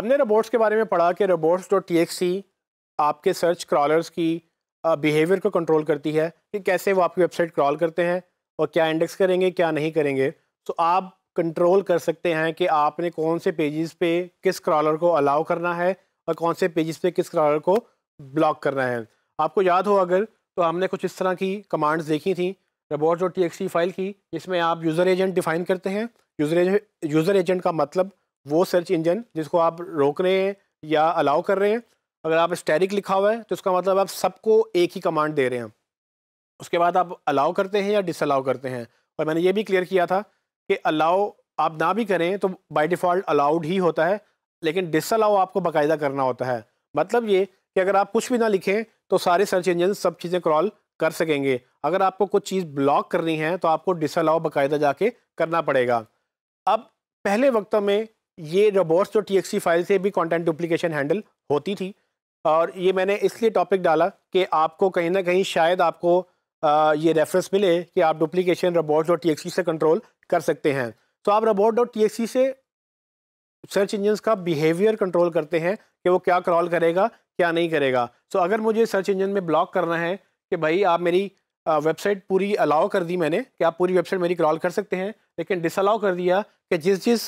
हमने रोबोट्स के बारे में पढ़ा कि रोबोट्स डॉट टी आपके सर्च क्रॉलर्स की बिहेवियर को कंट्रोल करती है कि कैसे वो आपकी वेबसाइट क्रॉल करते हैं और क्या इंडेक्स करेंगे, क्या नहीं करेंगे। तो आप कंट्रोल कर सकते हैं कि आपने कौन से पेजेस पे किस क्रॉलर को अलाउ करना है और कौन से पेजेस पे किस क्रॉलर को ब्लॉक करना है। आपको याद हो अगर तो हमने कुछ इस तरह की कमांड्स देखी थी रोबोट और टी फ़ाइल की, जिसमें आप यूज़र एजेंट डिफाइन करते हैं। यूज़र यूज़र एजेंट का मतलब वो सर्च इंजन जिसको आप रोक रहे हैं या अलाउ कर रहे हैं, अगर आप स्टैरिक लिखा हुआ है तो उसका मतलब आप सबको एक ही कमांड दे रहे हैं। उसके बाद आप अलाउ करते हैं या डिसअलाउ करते हैं। और मैंने ये भी क्लियर किया था कि अलाउ आप ना भी करें तो बाय डिफ़ॉल्ट अलाउड ही होता है, लेकिन डिसअलाउ आपको बाकायदा करना होता है। मतलब ये कि अगर आप कुछ भी ना लिखें तो सारे सर्च इंजन सब चीज़ें क्रॉल कर सकेंगे। अगर आपको कुछ चीज़ ब्लॉक करनी है तो आपको डिसअलाउ बाकायदा जाके करना पड़ेगा। अब पहले वक्तों में ये रोबोट्स जो टी फ़ाइल से भी कंटेंट डुप्लीकेशन हैंडल होती थी। और ये मैंने इसलिए टॉपिक डाला कि आपको कहीं ना कहीं शायद आपको आ, ये रेफरेंस मिले कि आप डुप्लीकेशन रोबोट डॉट टी से कंट्रोल कर सकते हैं। तो आप रोबोट डॉट टी से सर्च इंजन का बिहेवियर कंट्रोल करते हैं कि वो क्या क्रॉल करेगा क्या नहीं करेगा। तो अगर मुझे सर्च इंजन में ब्लॉक करना है कि भाई आप मेरी वेबसाइट पूरी अलाउ कर दी मैंने कि आप पूरी वेबसाइट मेरी क्रॉल कर सकते हैं लेकिन डिसअलाउ कर दिया कि जिस जिस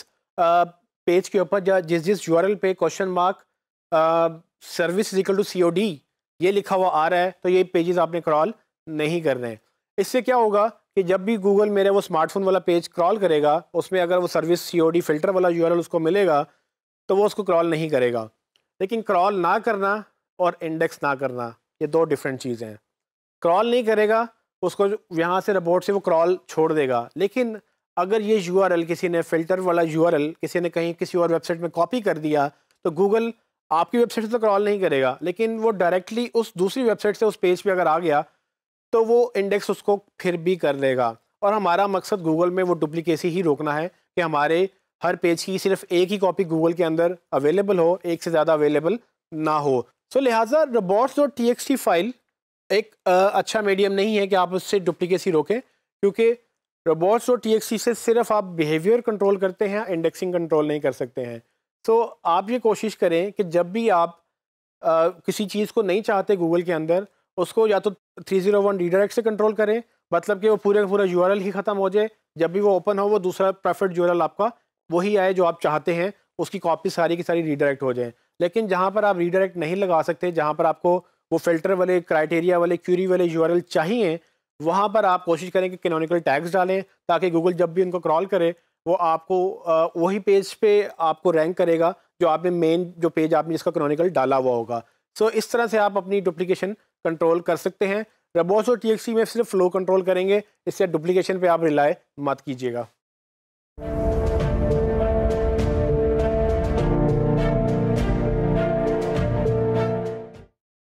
पेज के ऊपर या जिस जिस यू पे क्वेश्चन मार्क सर्विस इजिकल टू सीओडी ये लिखा हुआ आ रहा है तो ये पेजेस आपने क्रॉल नहीं करने इससे क्या होगा कि जब भी गूगल मेरे वो स्मार्टफ़ोन वाला पेज क्रॉल करेगा, उसमें अगर वो सर्विस सीओडी फ़िल्टर वाला यूआरएल उसको मिलेगा तो वो उसको क्रॉल नहीं करेगा। लेकिन क्रॉल ना करना और इंडेक्स ना करना, ये दो डिफरेंट चीज़ें हैं। क्रॉल नहीं करेगा, उसको यहाँ से रिपोर्ट से वो क्रॉल छोड़ देगा। लेकिन अगर ये URL किसी ने फ़िल्टर वाला यूआरएल किसी ने कहीं किसी और वेबसाइट में कॉपी कर दिया तो गूगल आपकी वेबसाइट से तो क्रॉल नहीं करेगा। लेकिन वो डायरेक्टली उस दूसरी वेबसाइट से उस पेज पे अगर आ गया तो वो इंडेक्स उसको फिर भी कर लेगा और हमारा मकसद गूगल में वो डुप्लीकेसी ही रोकना है कि हमारे हर पेज की सिर्फ़ एक ही कॉपी गूगल के अंदर अवेलेबल हो एक से ज़्यादा अवेलेबल ना हो। सो लिहाजा रोबोट्स डॉट टी फ़ाइल एक आ, अच्छा मीडियम नहीं है कि आप उससे डुप्लीकेसी रोकें क्योंकि रोबोट्स और टी से सिर्फ़ आप बिहेवियर कंट्रोल करते हैं इंडेक्सिंग कंट्रोल नहीं कर सकते हैं? तो आप ये कोशिश करें कि जब भी आप आ, किसी चीज़ को नहीं चाहते गूगल के अंदर उसको या तो थ्री ज़ीरो वन रीडायरेक्ट से कंट्रोल करें मतलब कि वो पूरे का पूरा यूआरएल ही ख़त्म हो जाए। जब भी वो ओपन हो वो दूसरा प्रेफर्ड यू आपका वही आए जो आप चाहते हैं उसकी कॉपी सारी की सारी रीडायरेक्ट हो जाए। लेकिन जहाँ पर आप रीडायरेक्ट नहीं लगा सकते जहाँ पर आपको वो फ़िल्टर वाले क्राइटेरिया वाले क्यूरी वाले यूआरएल चाहिए वहाँ पर आप कोशिश करें कि कैनोनिकल टैग्स डालें ताकि गूगल जब भी उनको क्रॉल करे, वो आपको वही पेज पे आपको रैंक करेगा जो आपने मेन जो पेज आपने जिसका क्रॉनिकल डाला हुआ होगा। सो इस तरह से आप अपनी डुप्लीकेशन कंट्रोल कर सकते हैं। रबोस टी में सिर्फ़ फ्लो कंट्रोल करेंगे, इससे डुप्लीकेशन पर आप रिलाय मत कीजिएगा।